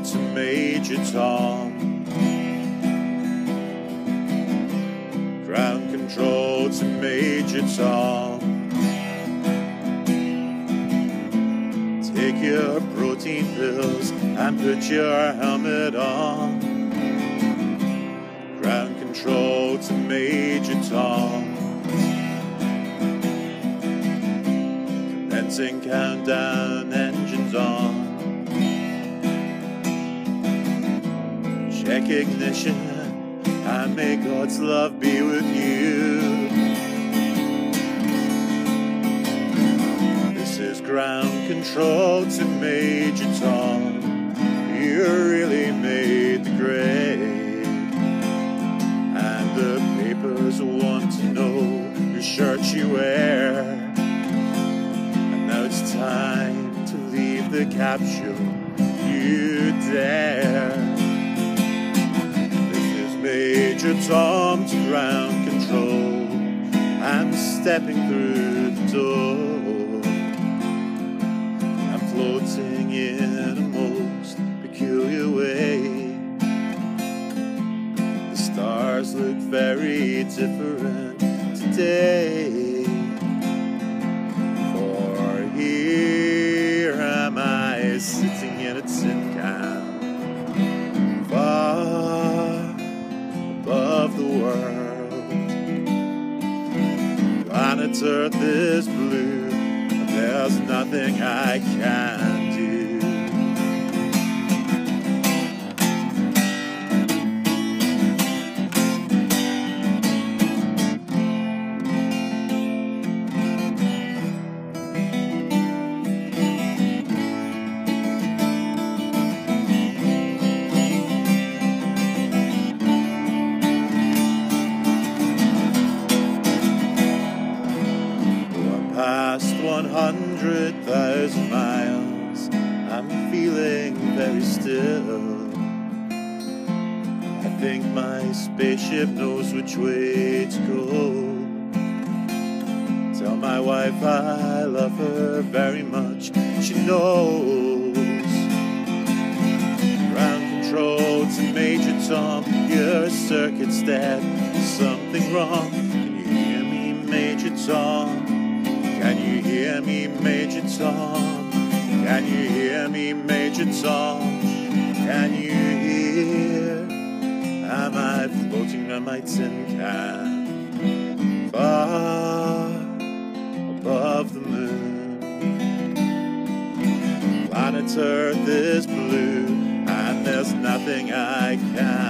to Major Tom. Ground control to Major Tom. Take your protein pills and put your helmet on. Ground control to Major Tom. Commencing countdown, Check ignition and may God's love be with you. This is ground control to Major Tom. You really made the grade. And the papers want to know whose shirt you wear. And now it's time to leave the capsule. You dare. Tom to ground control. I'm stepping through the door. I'm floating in a most peculiar way. The stars look very different today. For here am I sitting in a tin can, Earth is blue, there's nothing I can past 100,000 miles. I'm feeling very still. I think my spaceship knows which way to go. Tell my wife I love her very much. She knows. Ground control to Major Tom. Your circuit's dead. Something wrong. Can you hear me, Major Tom? Can you hear me, Major Tom? Can you hear me, Major Tom? Can you hear? Am I floating on my tin can? Far above the moon. Planet Earth is blue, and there's nothing I can